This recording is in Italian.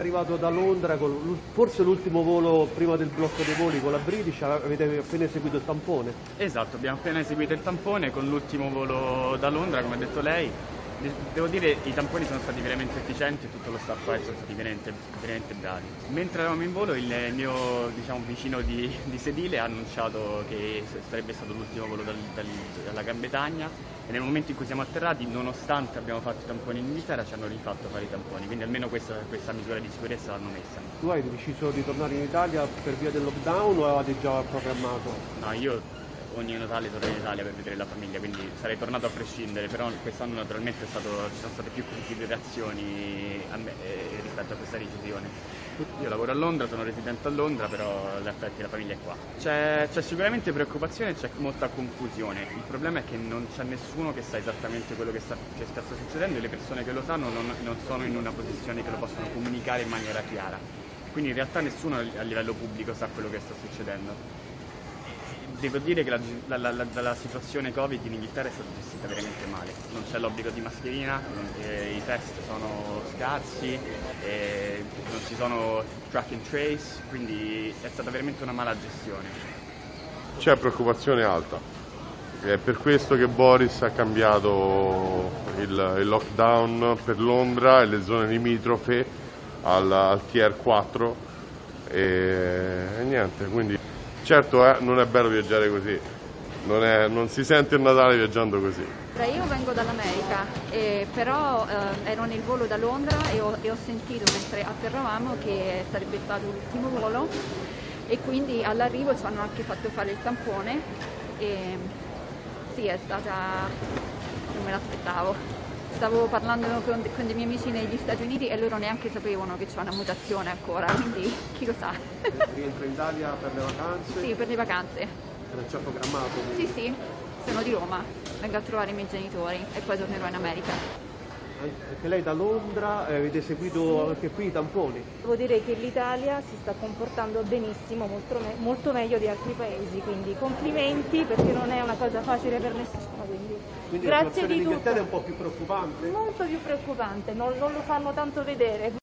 Arrivato da Londra, con forse l'ultimo volo prima del blocco dei voli con la British, avete appena eseguito il tampone. Esatto, abbiamo appena eseguito il tampone con l'ultimo volo da Londra, come ha detto lei. De- Devo dire i tamponi sono stati veramente efficienti e tutto lo staff sono stati veramente, veramente bravi. Mentre eravamo in volo il mio diciamo, vicino di, di sedile ha annunciato che sarebbe stato l'ultimo volo dal- dal- dalla Gran Bretagna e nel momento in cui siamo atterrati, nonostante abbiamo fatto i tamponi in Inghilterra, ci hanno rifatto fare i tamponi, quindi almeno questa, questa misura di sicurezza l'hanno messa. Tu hai deciso di tornare in Italia per via del lockdown o avevate già programmato? No, io ogni Natale torno in Italia per vedere la famiglia, quindi sarei tornato a prescindere, però quest'anno naturalmente stato- ci sono state più considerazioni a me, eh, rispetto a questa decisione. Io lavoro a Londra, sono residente a Londra, però in effetti la famiglia è qua. C'è, c'è sicuramente preoccupazione e c'è molta confusione. Il problema è che non c'è nessuno che sa esattamente quello che sta, che sta succedendo e le persone che lo sanno non, non sono in una posizione che lo possono comunicare in maniera chiara. Quindi in realtà nessuno a livello pubblico sa quello che sta succedendo. Devo dire che la, la- la- la- situazione Covid in Inghilterra è stata gestita veramente male. Non c'è l'obbligo di mascherina, eh, i test sono scarsi, eh, non ci sono track and trace, quindi è stata veramente una mala gestione. C'è preoccupazione alta. È per questo che Boris ha cambiato il, il lockdown per Londra e le zone limitrofe al, al tier 4 e, e niente, quindi certo eh, non è bello viaggiare così, non, è- non si sente il Natale viaggiando così. Io vengo dall'America, eh, però eh, ero nel volo da Londra e ho, e ho sentito mentre atterravamo che sarebbe stato l'ultimo volo e quindi all'arrivo ci hanno anche fatto fare il tampone e sì, è stata... non me l'aspettavo. Stavo parlando con, con dei miei amici negli Stati Uniti e loro neanche sapevano che c'è una mutazione ancora, quindi chi lo sa. Rientra in Italia per le vacanze? sì, per le vacanze. Era già programmato? Sì, sì, sono di Roma, vengo a trovare i miei genitori e poi tornerò in America. Anche lei da Londra eh, avete seguito anche qui i tamponi? Devo dire che l'Italia si sta comportando benissimo, molto, me- molto meglio di altri paesi, quindi complimenti perché non è una cosa facile per nessuno. Quindi, Quindi grazie di in Inghilterra è tutto. un po' più preoccupante? Molto più preoccupante, non, non lo fanno tanto vedere.